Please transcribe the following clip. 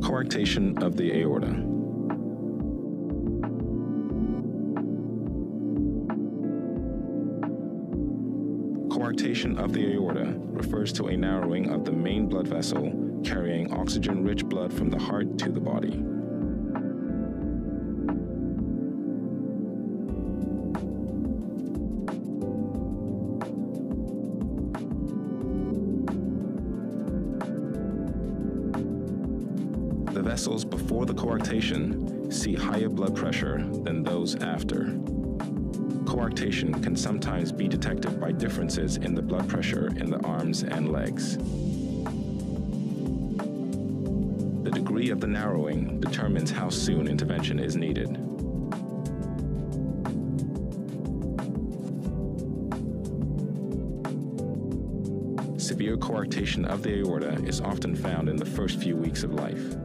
Coarctation of the aorta. Coarctation of the aorta refers to a narrowing of the main blood vessel carrying oxygen rich blood from the heart to the body. The vessels before the coarctation see higher blood pressure than those after. Coarctation can sometimes be detected by differences in the blood pressure in the arms and legs. The degree of the narrowing determines how soon intervention is needed. Severe coarctation of the aorta is often found in the first few weeks of life.